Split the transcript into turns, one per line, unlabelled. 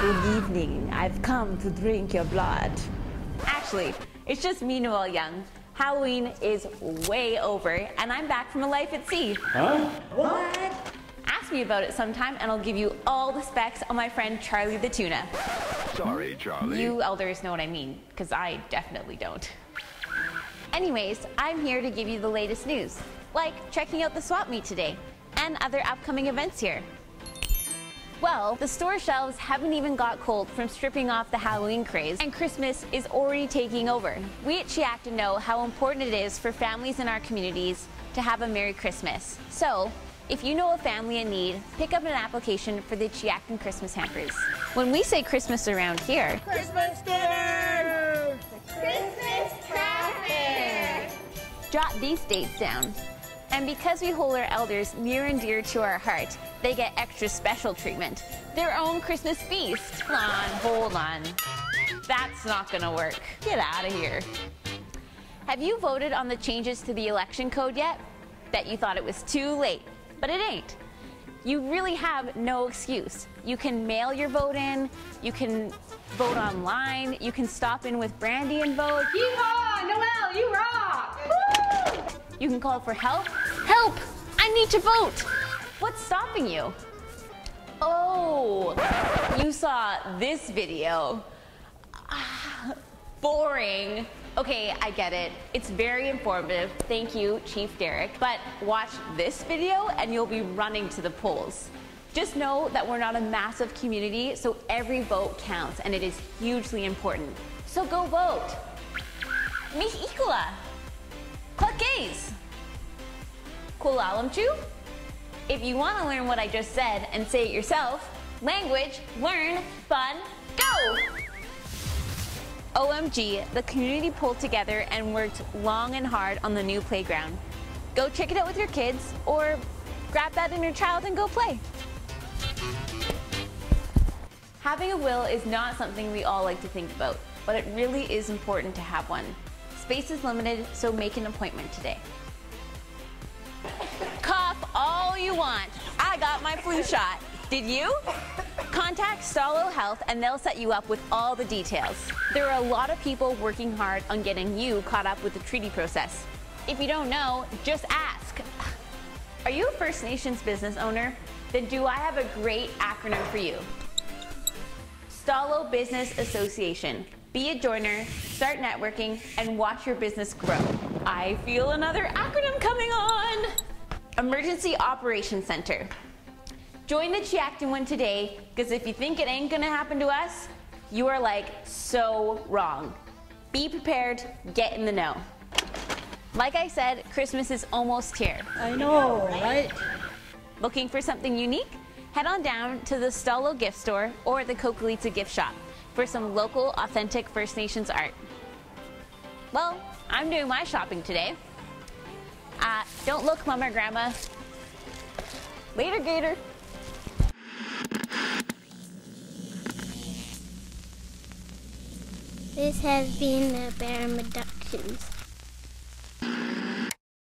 Good evening. I've come to drink your blood. Actually, it's just me, Noel Young. Halloween is way over, and I'm back from a life at sea.
Huh?
What? Ask me about it sometime, and I'll give you all the specs on my friend Charlie the Tuna.
Sorry, Charlie.
You elders know what I mean, because I definitely don't. Anyways, I'm here to give you the latest news, like checking out the swap meet today and other upcoming events here. Well, the store shelves haven't even got cold from stripping off the Halloween craze, and Christmas is already taking over. We at Ch'i:yaqtel know how important it is for families in our communities to have a Merry Christmas. So, if you know a family in need, pick up an application for the Ch'i:yaqtel Christmas hampers. When we say Christmas around here,
Christmas dinner! Christmas craft fair!
jot these dates down. And because we hold our elders near and dear to our heart, they get extra special treatment. Their own Christmas feast. Hold on, hold on. That's not gonna work. Get out of here. Have you voted on the changes to the election code yet? Bet you thought it was too late, but it ain't. You really have no excuse. You can mail your vote in, you can vote online, you can stop in with Brandy and vote.
Yeehaw! Noel, you rock!
You can call for help. Help! I need to vote! What's stopping you? Oh, you saw this video. Ah, boring. Okay, I get it. It's very informative. Thank you, Chief Derek. But watch this video and you'll be running to the polls. Just know that we're not a massive community, so every vote counts and it is hugely important. So go vote. Mich ikula. Cluckays. Kulalamchu? If you want to learn what I just said and say it yourself, language, learn, fun, go! OMG, the community pulled together and worked long and hard on the new playground. Go check it out with your kids or grab that inner child and go play. Having a will is not something we all like to think about, but it really is important to have one. Space is limited, so make an appointment today. You want. I got my flu shot. Did you? Contact Stó:lō Health and they'll set you up with all the details. There are a lot of people working hard on getting you caught up with the treaty process. If you don't know, just ask. Are you a First Nations business owner? Then do I have a great acronym for you? Stó:lō Business Association. Be a joiner, start networking, and watch your business grow. I feel another acronym coming on. Emergency Operations Center. Join the Ch'i:yaqtel one today, because if you think it ain't gonna happen to us, you are like so wrong. Be prepared, get in the know. Like I said, Christmas is almost here.
I know, right?
Looking for something unique? Head on down to the Stó:lō gift store or the Coqualeetza gift shop for some local, authentic First Nations art. Well, I'm doing my shopping today. Uh, don't look, Mama or Grandma. Later, Gator.
This has been the Bear Image Productions.